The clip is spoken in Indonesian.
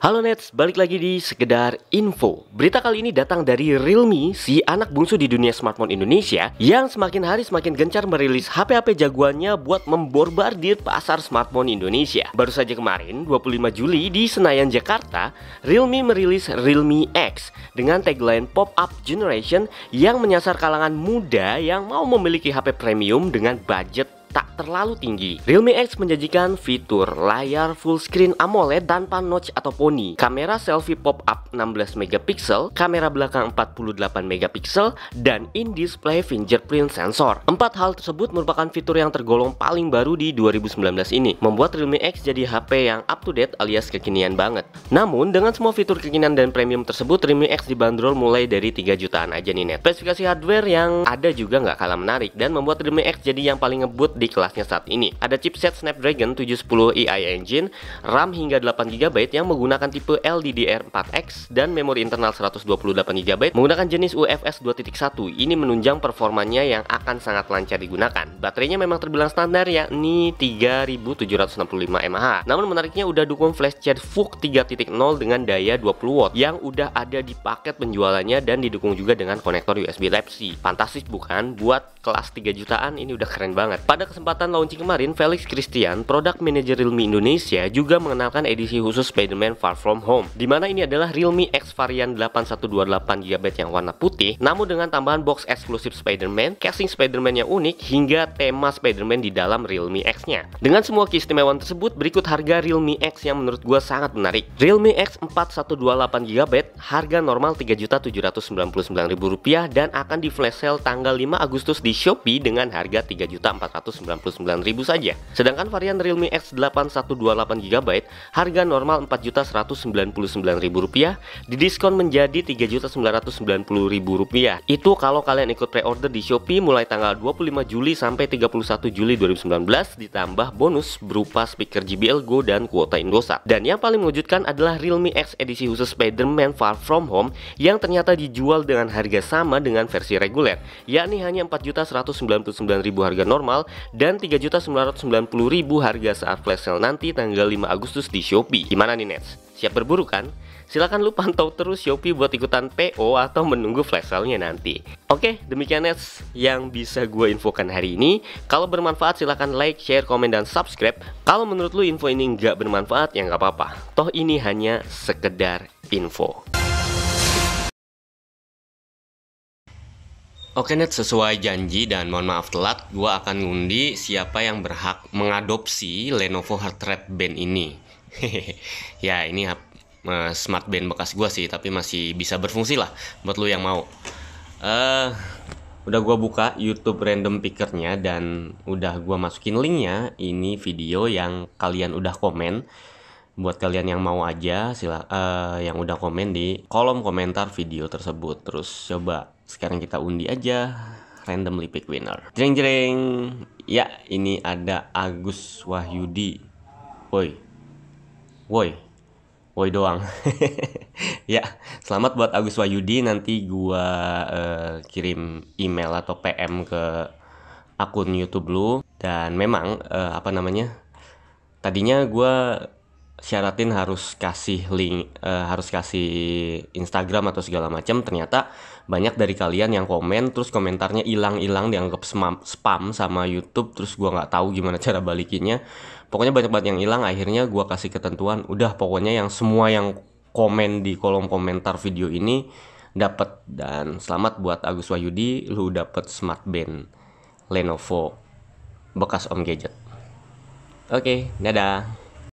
Halo Nets, balik lagi di Sekedar Info. Berita kali ini datang dari Realme, si anak bungsu di dunia smartphone Indonesia Yang semakin hari semakin gencar merilis HP-HP jagoannya buat memborbardir pasar smartphone Indonesia. Baru saja kemarin, 25 Juli di Senayan, Jakarta Realme merilis Realme X Dengan tagline Pop-Up Generation yang menyasar kalangan muda yang mau memiliki HP premium dengan budget tak terlalu tinggi. Realme X menjanjikan fitur layar full screen AMOLED tanpa notch atau poni, kamera selfie pop-up 16 megapiksel, kamera belakang 48 megapiksel, dan in-display fingerprint sensor. Empat hal tersebut merupakan fitur yang tergolong paling baru di 2019 ini, membuat Realme X jadi HP yang up to date alias kekinian banget. Namun, dengan semua fitur kekinian dan premium tersebut, Realme X dibanderol mulai dari 3 jutaan aja nih net. Spesifikasi hardware yang ada juga nggak kalah menarik dan membuat Realme X jadi yang paling ngebut di kelasnya saat ini. Ada chipset Snapdragon 710 AI Engine, RAM hingga 8GB yang menggunakan tipe LDDR4X dan memori internal 128GB menggunakan jenis UFS 2.1. Ini menunjang performanya yang akan sangat lancar digunakan. Baterainya memang terbilang standar yakni 3765 mAh. Namun menariknya udah dukung flash charge VOOC 3.0 dengan daya 20 watt yang udah ada di paket penjualannya dan didukung juga dengan konektor USB Type-C. Fantastis bukan? Buat kelas 3 jutaan ini udah keren banget. Pada kesempatan launching kemarin, Felix Christian, Product Manager Realme Indonesia, juga mengenalkan edisi khusus Spider-Man Far From Home, di mana ini adalah Realme X varian 8128GB yang warna putih, namun dengan tambahan box eksklusif Spider-Man, casing Spider-Man yang unik, hingga tema Spider-Man di dalam Realme X-nya. Dengan semua keistimewaan tersebut, berikut harga Realme X yang menurut gue sangat menarik. Realme X 4128GB, harga normal Rp3.799.000 dan akan di flash sale tanggal 5 Agustus di Shopee dengan harga Rp3.499.000 9 saja. Sedangkan varian Realme X 8128GB harga normal Rp4.199.000 didiskon menjadi Rp3.990.000. Itu kalau kalian ikut pre-order di Shopee mulai tanggal 25 Juli sampai 31 Juli 2019 ditambah bonus berupa speaker JBL Go dan kuota Indosat. Dan yang paling mengejutkan adalah Realme X edisi khusus Spider-Man Far From Home yang ternyata dijual dengan harga sama dengan versi reguler, yakni hanya Rp4.199.000 harga normal dan Rp3.990.000 harga saat flash sale nanti tanggal 5 Agustus di Shopee. Gimana nih Nets? Siap berburu kan? Silahkan lu pantau terus Shopee buat ikutan PO atau menunggu flash sale-nya nanti. Oke, demikian Nets yang bisa gue infokan hari ini. Kalau bermanfaat silahkan like, share, komen, dan subscribe. Kalau menurut lu info ini nggak bermanfaat ya nggak apa-apa. Toh ini hanya sekedar info. Oke net sesuai janji dan mohon maaf telat gue akan ngundi siapa yang berhak mengadopsi Lenovo Heart Rate Band ini. Ya ini uh, smart band bekas gue sih tapi masih bisa berfungsi lah buat lo yang mau. Uh, udah gue buka YouTube random pickernya dan udah gue masukin linknya. Ini video yang kalian udah komen. Buat kalian yang mau aja sila uh, yang udah komen di kolom komentar video tersebut. Terus coba sekarang kita undi aja randomly pick winner. Jeng jeng. Ya, ini ada Agus Wahyudi. Woi. Woi. Woi doang. ya, selamat buat Agus Wahyudi. Nanti gua uh, kirim email atau PM ke akun YouTube lu dan memang uh, apa namanya? Tadinya gua syaratin harus kasih link uh, harus kasih Instagram atau segala macam. Ternyata banyak dari kalian yang komen terus komentarnya hilang-hilang dianggap spam, spam sama YouTube terus gua nggak tahu gimana cara balikinnya. Pokoknya banyak banget yang hilang akhirnya gua kasih ketentuan udah pokoknya yang semua yang komen di kolom komentar video ini dapat dan selamat buat Agus Wahyudi lu dapat smart band Lenovo bekas Om Gadget. Oke dadah